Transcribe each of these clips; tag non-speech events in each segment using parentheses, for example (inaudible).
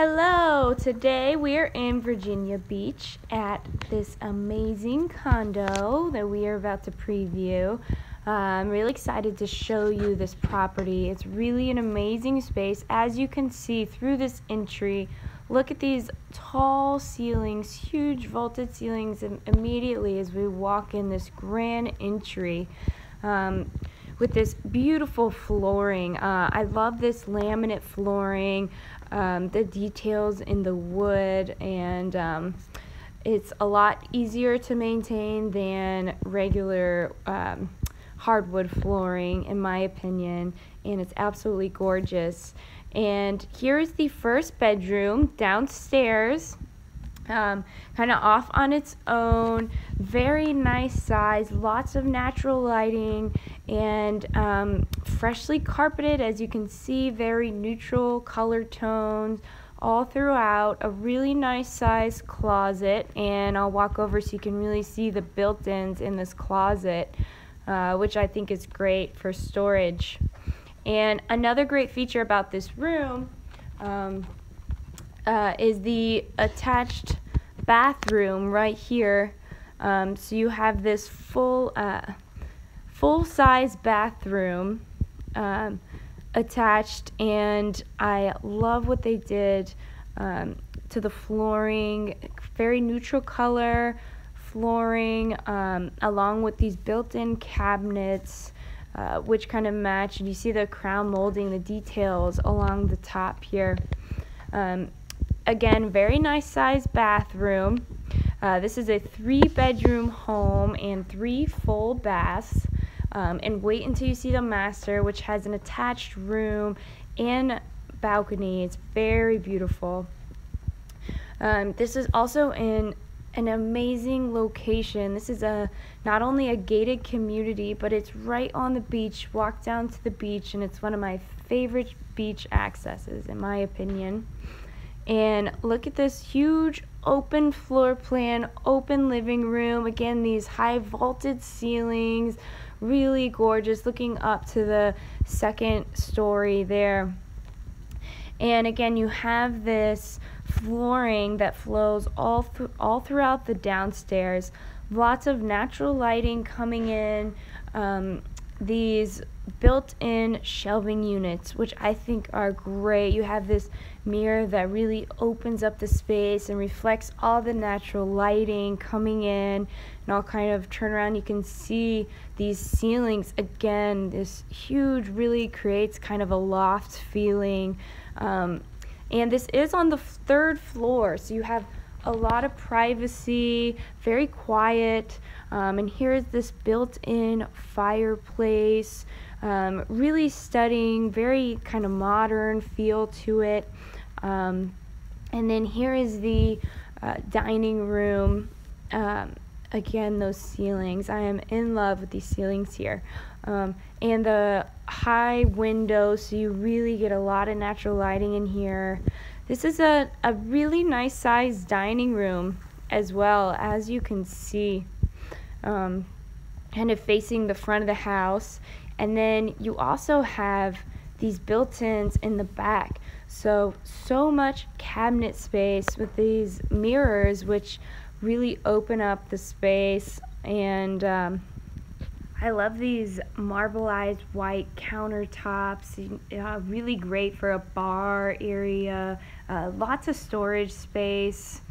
Hello, today we are in Virginia Beach at this amazing condo that we are about to preview. Uh, I'm really excited to show you this property. It's really an amazing space. As you can see through this entry, look at these tall ceilings, huge vaulted ceilings and immediately as we walk in this grand entry. Um, with this beautiful flooring. Uh, I love this laminate flooring, um, the details in the wood, and um, it's a lot easier to maintain than regular um, hardwood flooring, in my opinion, and it's absolutely gorgeous. And here's the first bedroom downstairs um, kind of off on its own. Very nice size, lots of natural lighting, and um, freshly carpeted, as you can see, very neutral color tones all throughout. A really nice size closet, and I'll walk over so you can really see the built-ins in this closet, uh, which I think is great for storage. And another great feature about this room um, uh, is the attached bathroom right here. Um, so you have this full uh, full size bathroom um, attached, and I love what they did um, to the flooring. Very neutral color flooring, um, along with these built-in cabinets. Uh, which kind of match, and you see the crown molding, the details along the top here. Um, again, very nice size bathroom. Uh, this is a three bedroom home and three full baths. Um, and wait until you see the master, which has an attached room and balcony. It's very beautiful. Um, this is also in an amazing location. This is a not only a gated community, but it's right on the beach. Walk down to the beach, and it's one of my favorite beach accesses, in my opinion. And look at this huge open floor plan, open living room. Again, these high vaulted ceilings, really gorgeous, looking up to the second story there. And again, you have this flooring that flows all all throughout the downstairs. Lots of natural lighting coming in. Um, these built-in shelving units which I think are great. You have this mirror that really opens up the space and reflects all the natural lighting coming in and I'll kind of turn around you can see these ceilings again this huge really creates kind of a loft feeling um, and this is on the third floor so you have a lot of privacy, very quiet. Um, and here's this built-in fireplace, um, really studying, very kind of modern feel to it. Um, and then here is the uh, dining room. Um, again, those ceilings. I am in love with these ceilings here. Um, and the high windows, so you really get a lot of natural lighting in here. This is a, a really nice sized dining room as well, as you can see. Um, kind of facing the front of the house. And then you also have these built-ins in the back. So, so much cabinet space with these mirrors, which really open up the space. And um, I love these marbleized white countertops, uh, really great for a bar area, uh, lots of storage space,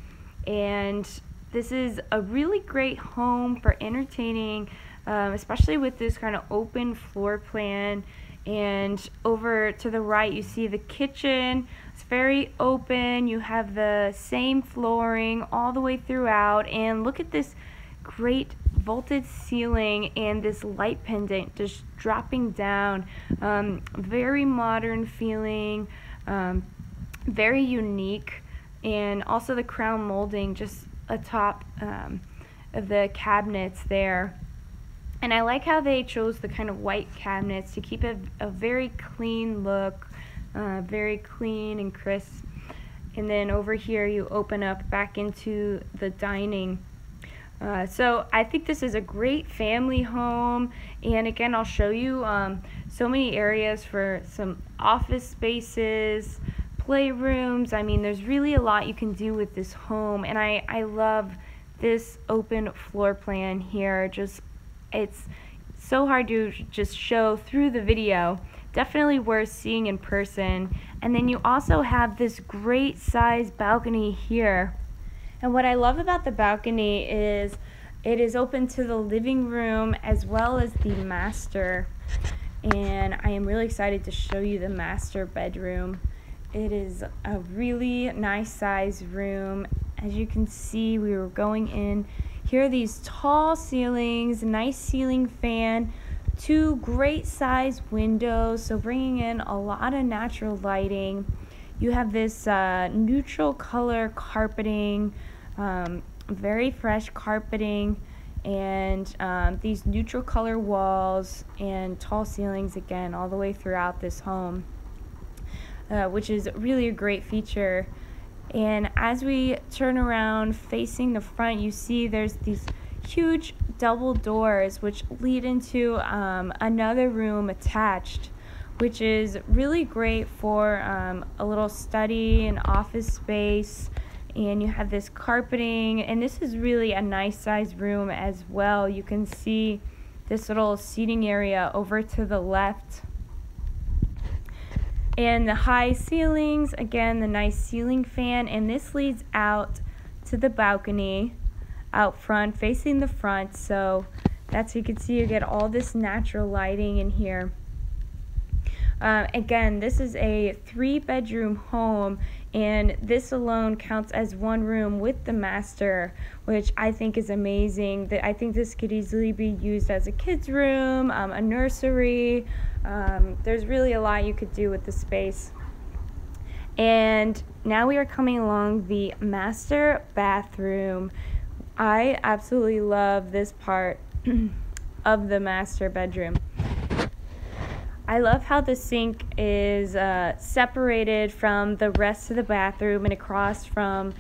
and this is a really great home for entertaining, um, especially with this kind of open floor plan. And over to the right, you see the kitchen. It's very open. You have the same flooring all the way throughout. And look at this great vaulted ceiling and this light pendant just dropping down. Um, very modern feeling, um, very unique, and also the crown molding just atop um, of the cabinets there. And I like how they chose the kind of white cabinets to keep it a very clean look, uh, very clean and crisp. And then over here you open up back into the dining uh, so I think this is a great family home and again I'll show you um, so many areas for some office spaces playrooms. I mean, there's really a lot you can do with this home, and I, I love this open floor plan here. Just, it's so hard to just show through the video. Definitely worth seeing in person. And then you also have this great size balcony here. And what I love about the balcony is it is open to the living room as well as the master. And I am really excited to show you the master bedroom. It is a really nice size room. As you can see, we were going in. Here are these tall ceilings, nice ceiling fan, two great size windows, so bringing in a lot of natural lighting. You have this uh, neutral color carpeting, um, very fresh carpeting, and um, these neutral color walls and tall ceilings again all the way throughout this home, uh, which is really a great feature. And as we turn around facing the front, you see there's these huge double doors which lead into um, another room attached, which is really great for um, a little study and office space. And you have this carpeting, and this is really a nice sized room as well. You can see this little seating area over to the left. And the high ceilings, again, the nice ceiling fan, and this leads out to the balcony out front, facing the front. So that's you can see you get all this natural lighting in here. Uh, again, this is a three bedroom home, and this alone counts as one room with the master, which I think is amazing. That I think this could easily be used as a kid's room, um, a nursery. Um, there's really a lot you could do with the space. And now we are coming along the master bathroom. I absolutely love this part (clears throat) of the master bedroom. I love how the sink is uh, separated from the rest of the bathroom and across from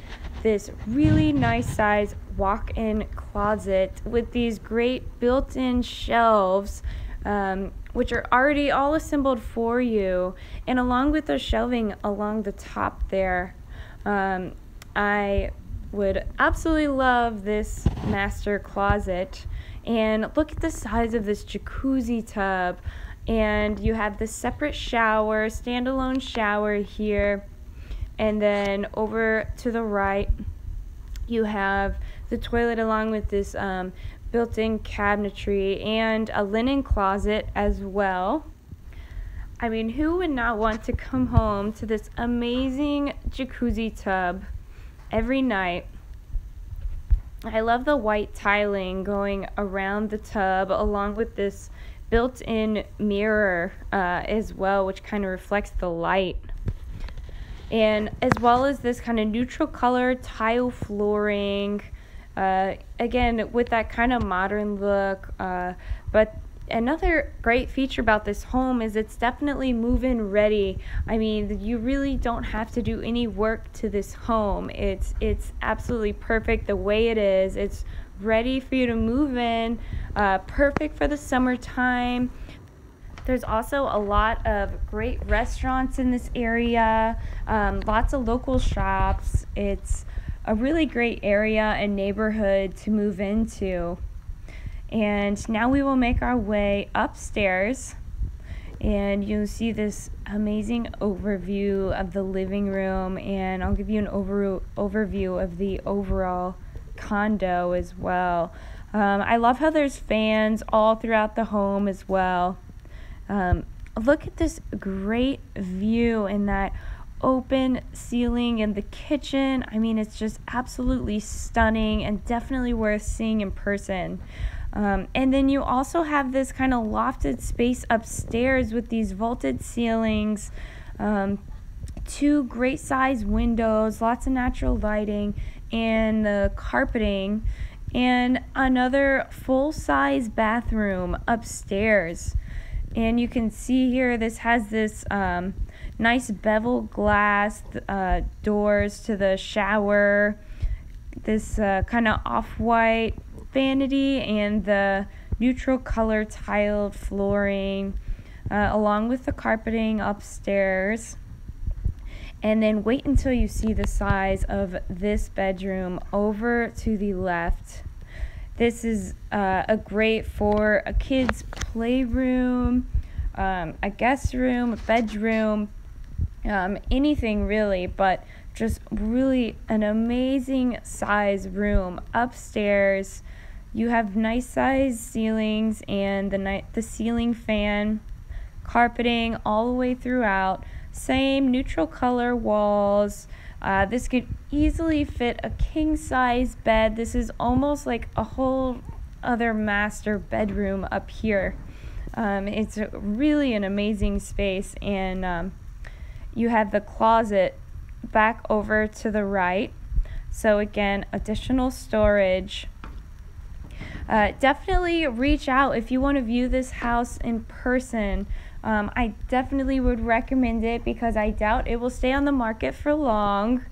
this really nice size walk-in closet with these great built-in shelves um, which are already all assembled for you. And along with the shelving along the top there um, I would absolutely love this master closet. And look at the size of this jacuzzi tub and you have the separate shower, standalone shower here. And then over to the right, you have the toilet along with this um, built-in cabinetry and a linen closet as well. I mean, who would not want to come home to this amazing jacuzzi tub every night? I love the white tiling going around the tub along with this built-in mirror uh, as well, which kind of reflects the light. And as well as this kind of neutral color tile flooring, uh, again with that kind of modern look. Uh, but another great feature about this home is it's definitely move-in ready. I mean, you really don't have to do any work to this home. It's it's absolutely perfect the way it is. It's ready for you to move in, uh, perfect for the summertime. There's also a lot of great restaurants in this area, um, lots of local shops. It's a really great area and neighborhood to move into. And now we will make our way upstairs and you'll see this amazing overview of the living room and I'll give you an over overview of the overall condo as well. Um, I love how there's fans all throughout the home as well. Um, look at this great view in that open ceiling in the kitchen. I mean, it's just absolutely stunning and definitely worth seeing in person. Um, and then you also have this kind of lofted space upstairs with these vaulted ceilings, um, two great size windows, lots of natural lighting, and the carpeting, and another full size bathroom upstairs. And you can see here, this has this um, nice bevel glass uh, doors to the shower, this uh, kind of off white vanity, and the neutral color tiled flooring, uh, along with the carpeting upstairs. And then wait until you see the size of this bedroom over to the left. This is uh, a great for a kid's playroom, um, a guest room, a bedroom, um, anything really, but just really an amazing size room upstairs. You have nice size ceilings and the night the ceiling fan, carpeting all the way throughout. Same neutral color walls. Uh, this could easily fit a king size bed. This is almost like a whole other master bedroom up here. Um, it's really an amazing space, and um, you have the closet back over to the right. So, again, additional storage. Uh, definitely reach out if you want to view this house in person. Um, I definitely would recommend it because I doubt it will stay on the market for long.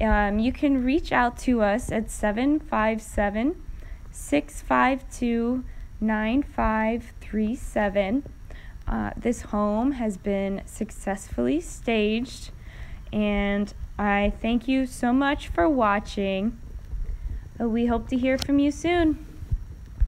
Um, you can reach out to us at 757 652 9537. Uh, this home has been successfully staged, and I thank you so much for watching. We hope to hear from you soon.